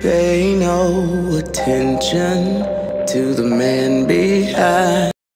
Pay no attention to the man behind.